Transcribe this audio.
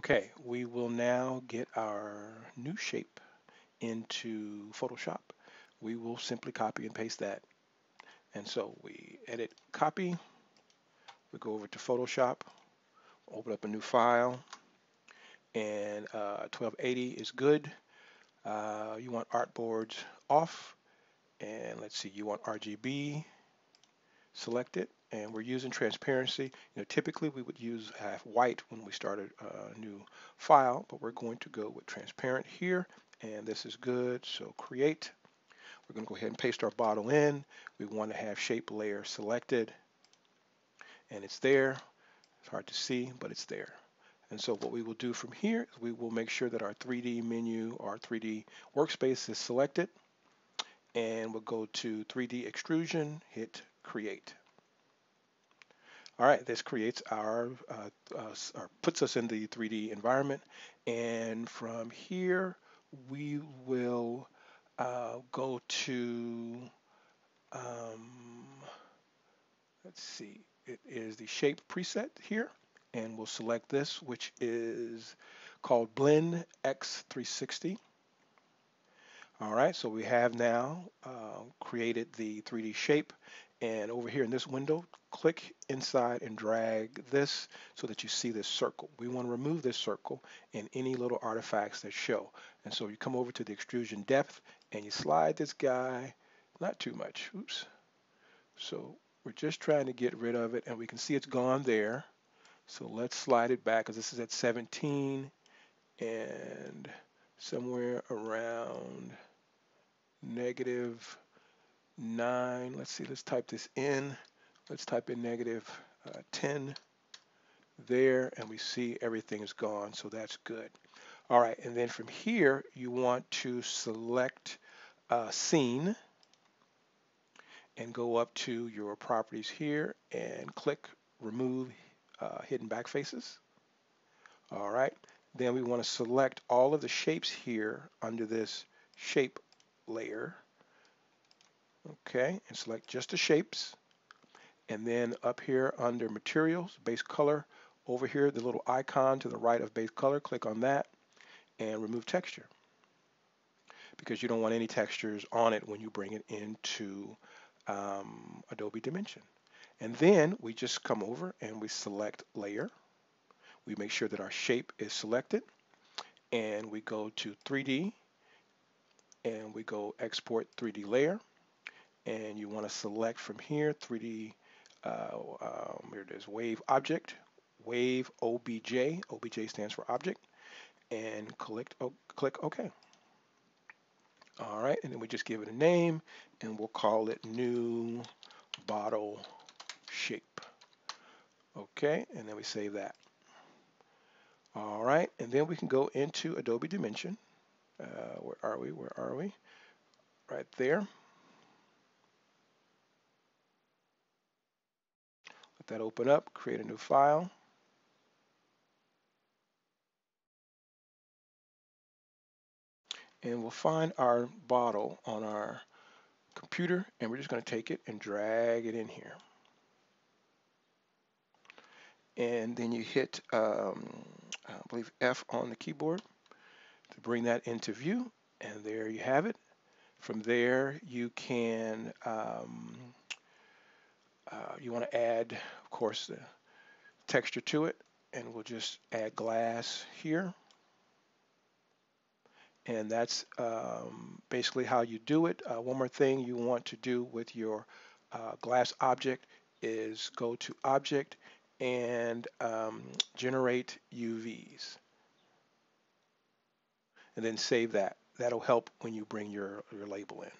Okay, we will now get our new shape into Photoshop. We will simply copy and paste that. And so we edit copy, we go over to Photoshop, open up a new file, and uh, 1280 is good. Uh, you want artboards off, and let's see, you want RGB selected and we're using transparency. You know, typically we would use have white when we started a new file, but we're going to go with transparent here, and this is good. So create. We're going to go ahead and paste our bottle in. We want to have shape layer selected, and it's there. It's hard to see, but it's there. And so what we will do from here is we will make sure that our 3D menu, our 3D workspace is selected, and we'll go to 3D extrusion, hit create. All right, this creates our, uh, uh, or puts us in the 3D environment. And from here, we will uh, go to, um, let's see, it is the shape preset here. And we'll select this, which is called Bend X360. All right, so we have now uh, created the 3D shape and over here in this window, click inside and drag this so that you see this circle. We want to remove this circle and any little artifacts that show. And so you come over to the extrusion depth and you slide this guy, not too much, oops. So we're just trying to get rid of it and we can see it's gone there. So let's slide it back because this is at 17 and somewhere around negative 9. Let's see, let's type this in. Let's type in negative, uh, 10 there, and we see everything is gone, so that's good. All right, and then from here, you want to select uh, Scene and go up to your properties here and click Remove uh, Hidden Backfaces. All right, then we want to select all of the shapes here under this Shape layer. Okay and select just the shapes. And then up here under materials base color over here the little icon to the right of base color click on that and remove texture. Because you don't want any textures on it when you bring it into um, Adobe Dimension. And then we just come over and we select layer. We make sure that our shape is selected. And we go to 3D and we go export 3D layer and you want to select from here 3D, uh, um, here it is, wave object, wave OBJ, OBJ stands for object, and click, oh, click OK. All right, and then we just give it a name, and we'll call it new bottle shape. Okay, and then we save that. All right, and then we can go into Adobe Dimension. Uh, where are we? Where are we? Right there. Let that open up, create a new file. And we'll find our bottle on our computer and we're just going to take it and drag it in here. And then you hit, um, I believe, F on the keyboard to bring that into view. And there you have it. From there, you can um, uh, you want to add, of course, the texture to it, and we'll just add glass here. And that's um, basically how you do it. Uh, one more thing you want to do with your uh, glass object is go to Object and um, generate UVs. And then save that. That'll help when you bring your, your label in.